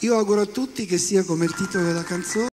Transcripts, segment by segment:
Io auguro a tutti che sia come il titolo della canzone.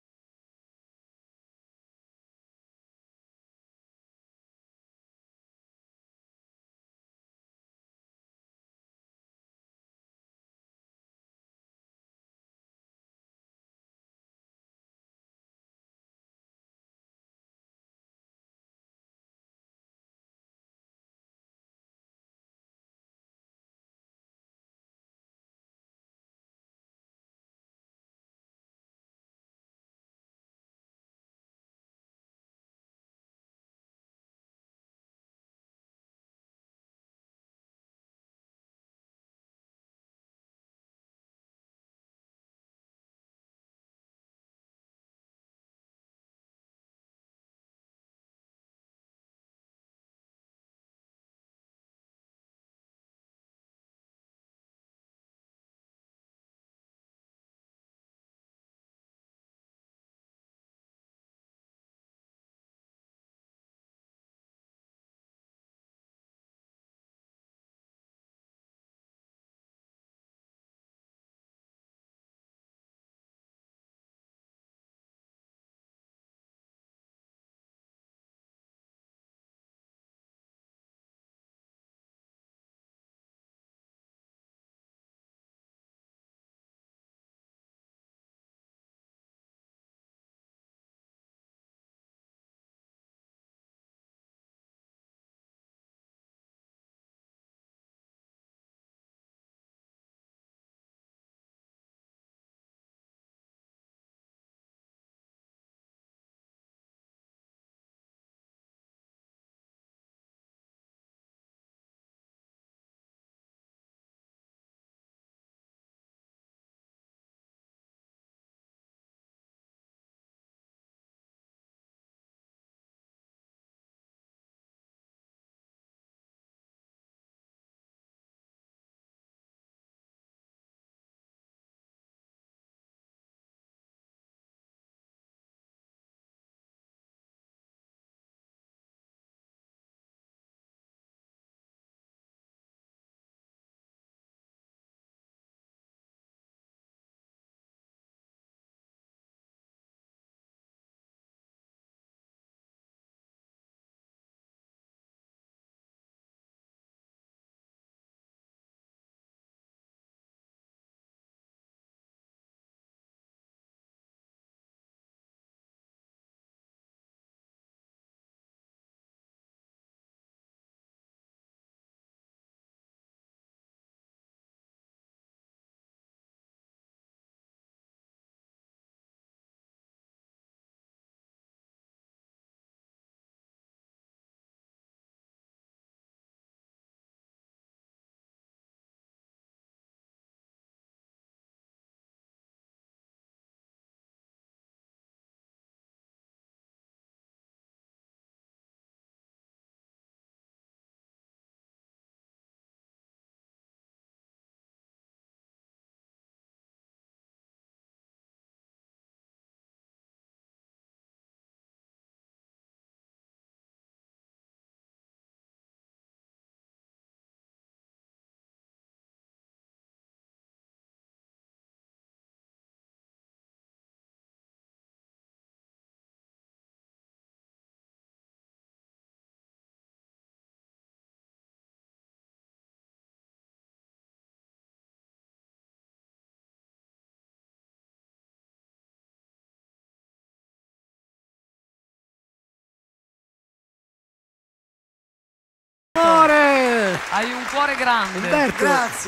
Hai un cuore grande. Umberto, Grazie.